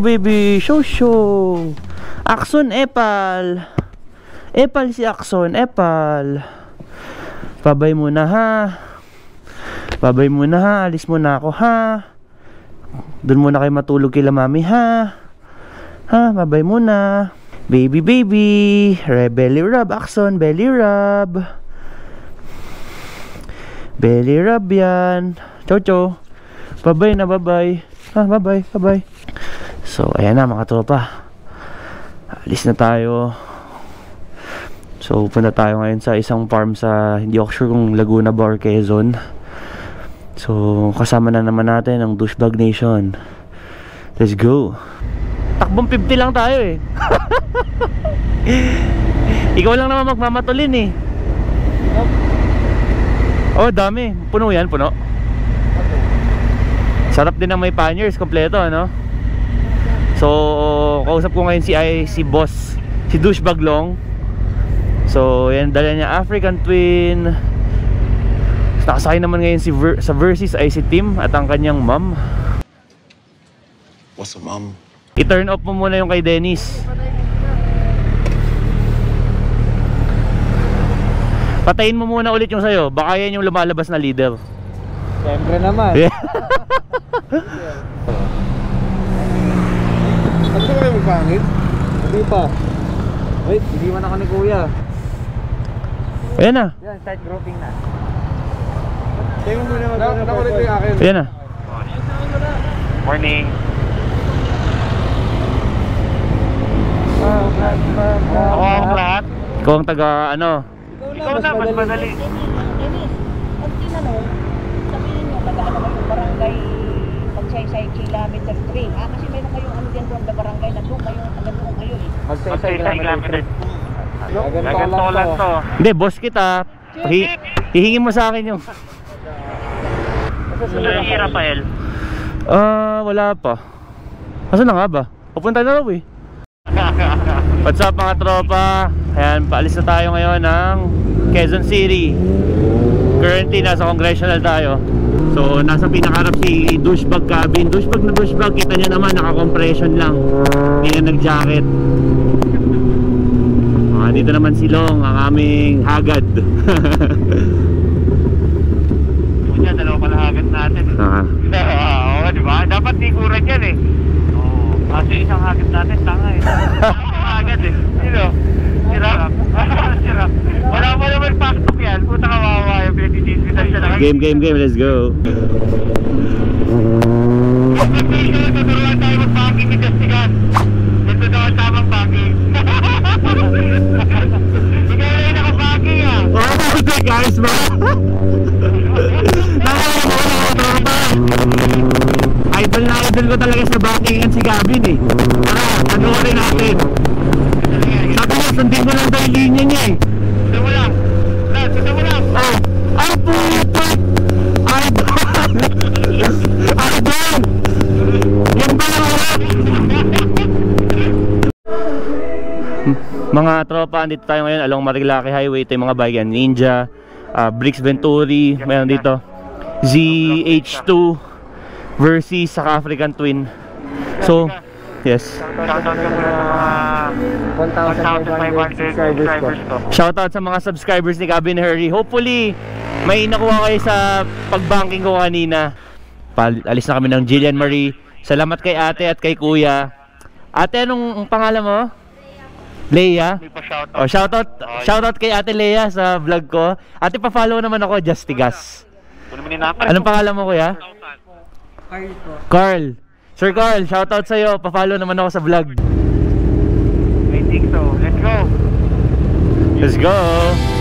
baby, show show. Axon Epal. Epal si Axon, Epal. Babay muna ha. Babay muna ha, alis muna ako ha. Doon muna kayo matulog kila mami ha. Ha, babay muna. Baby baby, Re belly rub Axon, belly rub. Belly rub yan. Chow. Babay na babay. Ha, babay, babay. So, ayan na mga tropa. Alis na tayo. So, punta tayo ngayon sa isang farm sa, hindi ako sure kung Laguna ba or Quezon. So, kasama na naman natin ang Douchebag Nation. Let's go. Takbong 50 lang tayo eh. Ikaw lang naman magmamatulin eh. Oh, dami. Puno yan, puno. Sarap din ang may panniers, kompleto, ano? So, kausap ko ngayon si ay si boss, si Douchebag Long. So, yan dala niya African Twin. Nakasakay naman ngayon si Ver sa Versus ay si Tim at ang kanyang mom. What's up, mom? I-turn off mo muna yung kay Dennis. Patayin mo muna ulit yung sayo. Baka yan yung lumalabas na leader. Siyempre naman. Yeah. Ano ba kayo magpangit? Hindi pa. Wait, hindi man ako ni kuya. Ayan na. Yan, start grouping na. Kaya mo muna mag- Nakulit yung akin. Ayan na. Morning. Ako ang lahat. Ikaw ang taga ano. Ikaw na, mas madali. Dennis, pag tinanong, sabihin nyo, tagaan naman yung barangay Pagsaysay Kilometer 3. Ah, kasi meron kayong ano dyan from the barangay na doon, kayo taga doon kayo eh. Magsaysay kilometer. Gaganto Gaganto lang to. Hindi, boss kita. Hi hihingi mo sa akin yung... Si Rafael. Ah, wala pa. Asa na nga ba? Pupunta na raw eh. What's up mga tropa? Ayan, paalis na tayo ngayon ng Quezon City. Currently, nasa congressional tayo. So, nasa pinakaharap si douchebag cabin. Douchebag na douchebag, kita niya naman, naka-compression lang. Hindi na nag-jacket. Ah, dito naman si Long, ang aming hagad. Kunya, dalawa pala agad natin. ah. Oo, di ba? Dapat di kuran yan eh. Oo. Kasi isang hagit natin, tanga eh. agad eh. Sino? Sira. Sira. Wala mo naman paktok yan. Puta kawawa yung pinagtitismitan siya lang. Game, game, game, let's go. Tuturuan tayo mag-packing ni Justigan. Ito daw ang tamang packing. Ikaw na yung naka-packing ah. Oh, okay guys, ba? Idol na idol ko talaga sa backingan si Gavin eh. Tara, panoorin natin. Sabi niya, sundin ko lang daw yung linya niya eh. Ito mo lang. Lad, ito mo lang. Oh, ang puto! Idol! Idol! Mga tropa, andito tayo ngayon along Marilaki Highway. Ito yung mga bike yan. Ninja, uh, Brix Venturi, mayroon dito. ZH2 versus sa African Twin. So, yes. Shoutout sa mga 1,500 subscribers ko. Shoutout sa mga subscribers ni Gavin Hurry. Hopefully, may nakuha kayo sa pagbanking ko kanina. Pal alis na kami ng Jillian Marie. Salamat kay ate at kay kuya. Ate, anong pangalan mo? Leia. May pa shoutout. Oh, shoutout, shoutout kay Ate Leia sa vlog ko. Ate, pa-follow naman ako, Justigas. Anong pangalan mo, kuya? Carl. Sir Carl, shoutout sa'yo. Pa-follow naman ako sa vlog. I think so. Let's go. Let's go!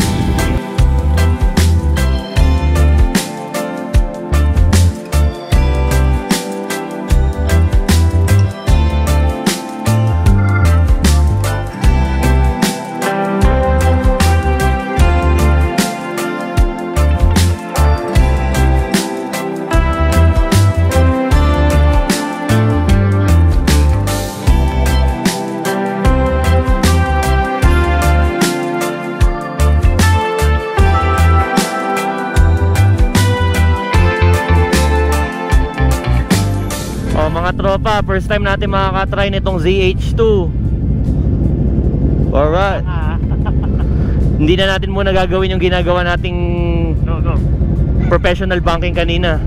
First time natin makakatry nitong ZH2 Alright. Ah, Hindi na natin muna gagawin yung ginagawa nating go, go. professional banking kanina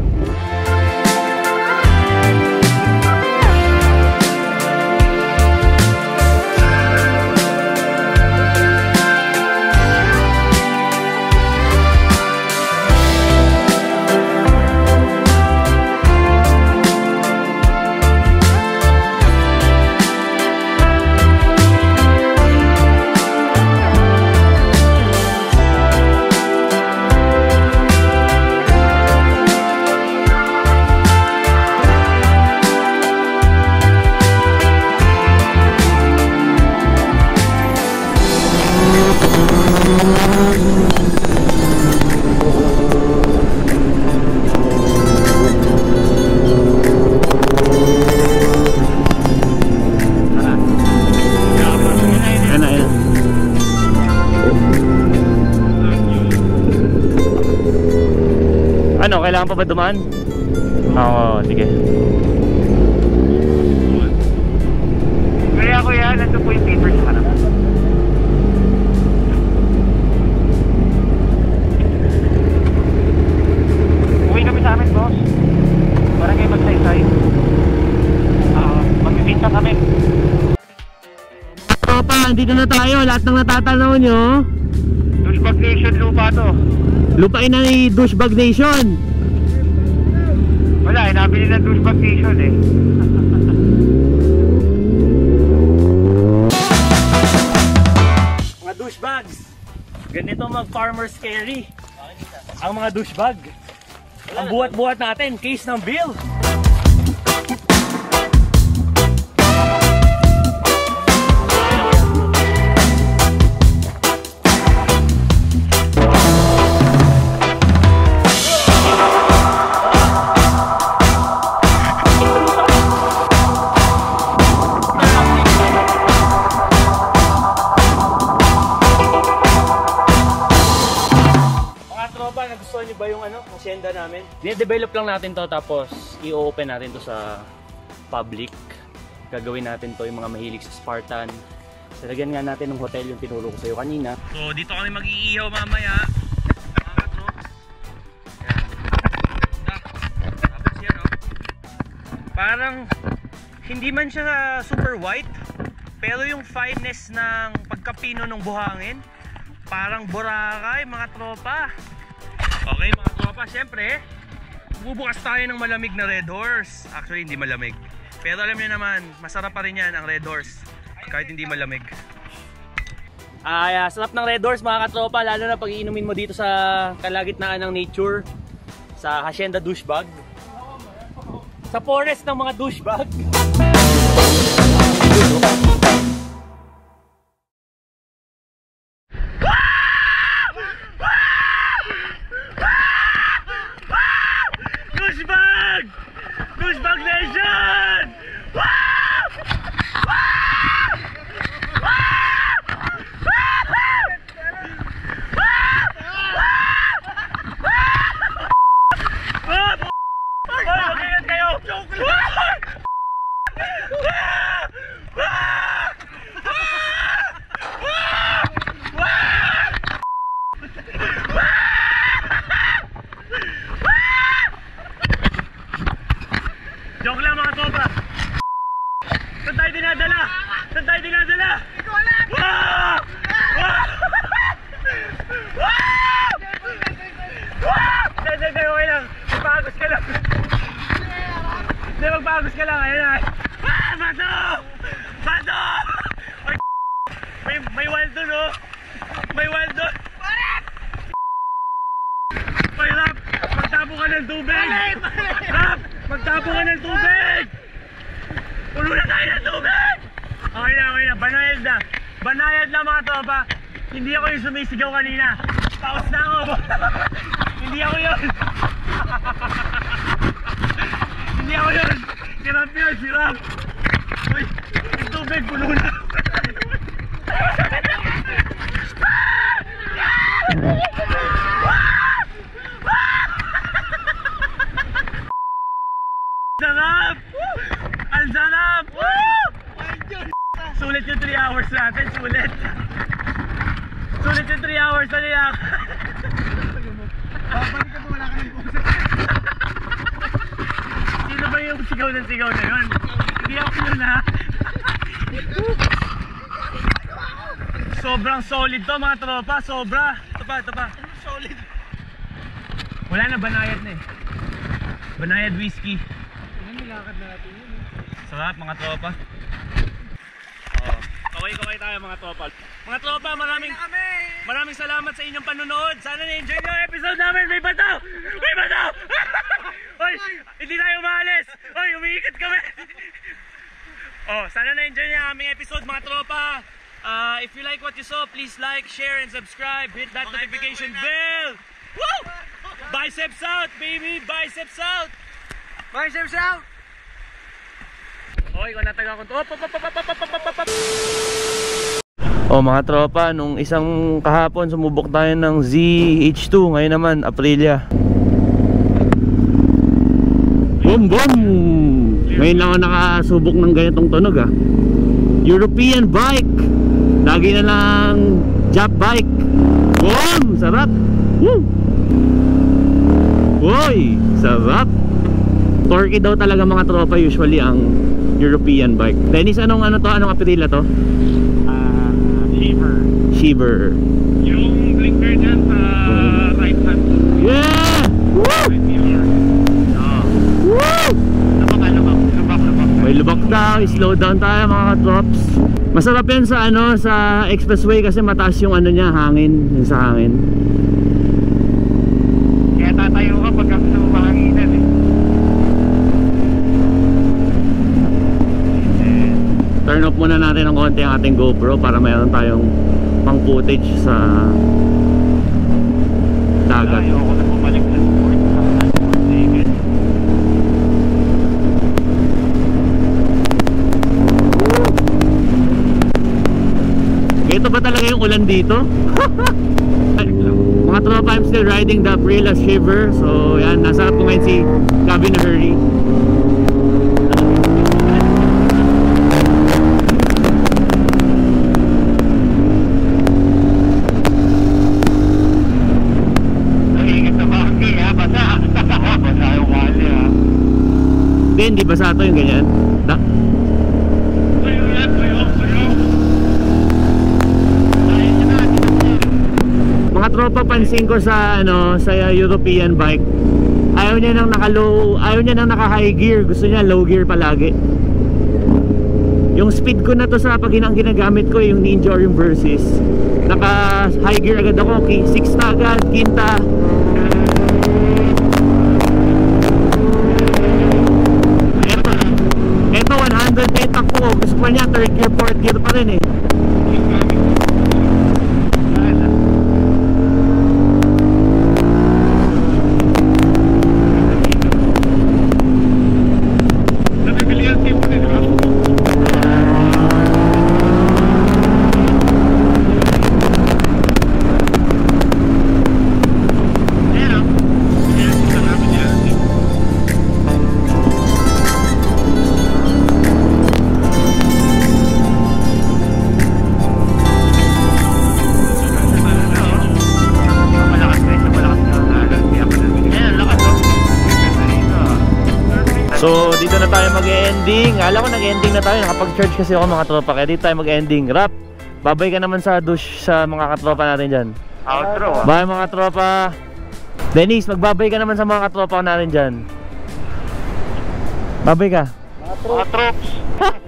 kailangan pa ba dumaan? Oo, sige. Kaya ko yan, nandun po yung paper sa harap. Uwi kami sa amin, boss. Para kayo magsaysay. Ah, magbibinta kami. Tropa, dito na tayo. Lahat ng natatanaw nyo, Douchebag Nation lupa to. lupain na ni Douchebag Nation. Wala, eh, nabili ng Douchebag Nation eh. Mga douchebags. Ganito mag farmer's carry. Ang mga douchebag. Ang buhat-buhat natin, case ng bill. Dine-develop lang natin to tapos i-open natin to sa public. Gagawin natin to yung mga mahilig sa Spartan. Talagyan nga natin ng hotel yung tinuro ko sa'yo kanina. So dito kami mag-iihaw mamaya. Oh. Parang hindi man siya super white pero yung fineness ng pagkapino ng buhangin parang Boracay mga tropa okay mga tropa syempre bubukas tayo ng malamig na Red Horse. Actually hindi malamig. Pero alam niyo naman masarap pa rin yan ang Red Horse. Kahit hindi malamig. Ay ah, sarap ng Red Horse mga katropa. Lalo na pag iinumin mo dito sa kalagitnaan ng nature. Sa Hacienda Douchebag. Sa forest ng mga Douchebag! Douchebag Nation! Hoy, mag-ingat kayo! Joke lang! Joke lang mga tropa! Saan tayo dinadala? Saan tayo dinadala? Hindi ko alam! Wow! Wow! Wow! Wow! Hindi, hindi, hindi, okay lang. Magpagos ka lang. Hindi, magpagos ka lang. Ayan na. Ah! Bato! Bato! Ay, May, may wild dun, oh. May wild dun. May rap! Magtapo ka ng tubig! Rap! Magtapo ka ng tubig! Puno na tayo ng tubig! Okay na, okay na. Banayad na. Banayad na mga tropa. Hindi ako yung sumisigaw kanina. Paus na ako. Hindi ako yun. Hindi ako yun. Si Rap yun, si Rap. Uy, yung tubig puno na. Sarap! Ang sarap! Sulit yung 3 hours natin, sulit. Sulit yung 3 hours na niya. Babalik ka pa, wala ka ng boses. Sino ba yung sigaw na yun? Hindi ako yun ha. Sobrang solid to mga tropa, sobra. Ito pa, ito pa. Solid. Wala na, banayad na eh. Banayad whiskey. Yan, nilakad natin yun. eh. Sarap mga tropa. Oh. Kaway-kaway tayo mga tropa. Mga tropa, maraming maraming salamat sa inyong panonood. Sana na-enjoy nyo episode namin. May bataw! May bataw! Hoy, hindi tayo umalis. Hoy, umiikot kami. oh, sana na-enjoy niyo aming episode mga tropa. Uh, if you like what you saw, please like, share, and subscribe. Hit that notification bell. Woo! Biceps out, baby! Biceps out! Biceps out! Hoy, kung nataga ko. Op, op, op, op, op, op, op, op. O mga tropa, nung isang kahapon sumubok tayo ng ZH2, ngayon naman Aprilia. Boom boom! Ngayon lang ako nakasubok ng ganitong tunog ah European bike Lagi na lang Jap bike Boom! Sarap! Woo! Uy! Sarap! Torque daw talaga mga tropa usually ang European bike. Dennis, anong ano to? Anong Aprilia to? Ah, Shiver. Shiver. Yung blinker dyan sa right hand. Yeah! Woo! Right mirror. Oo. Woo! Lubak, lubak, lubak, lubak. Slow down tayo mga ka-drops. Masarap yan sa ano sa expressway kasi mataas yung ano niya, hangin, yung sa hangin. Kaya tatayo ka pagka gusto mo mahanginan eh. Eh, Turn off muna natin ng konti ang ating GoPro para mayroon tayong pang footage sa dagat. Ayoko na bumalik sa sport. Sige. Ito ba talaga yung ulan dito? Mga tropa, I'm still riding the Aprilia Shiver. So, yan, nasa ko ngayon si Gavin Hurry. Basa. basa. Hindi, hindi ba sa ito yung ganyan? Da mga tropa pansin ko sa ano sa European bike ayaw niya nang naka low ayaw niya nang naka high gear. Gusto niya low gear palagi. Yung speed ko na to sa pag ginagamit ko yung Ninja or yung Versys naka high gear agad ako. 6 na agad quinta eto eto 100 may takbo gusto pa niya third gear fourth gear pa rin eh Nag-ending na tayo. Nakapag-charge kasi ako mga tropa. Kaya dito tayo mag-ending. Rap, babay ka naman sa douche sa mga katropa natin dyan. Outro ah. Bye mga tropa. Dennis, magbabay ka naman sa mga katropa natin dyan. Babay ka. Mga troops.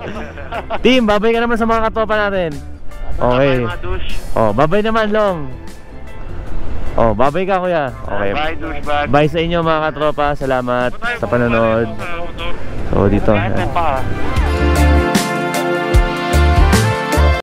Team, babay ka naman sa mga katropa natin. Okay. Oh, babay naman, Long. Oh, babay ka, kuya. Okay. Bye, douchebag. Bye sa inyo mga katropa. Salamat sa panonood. So, dito. Pa.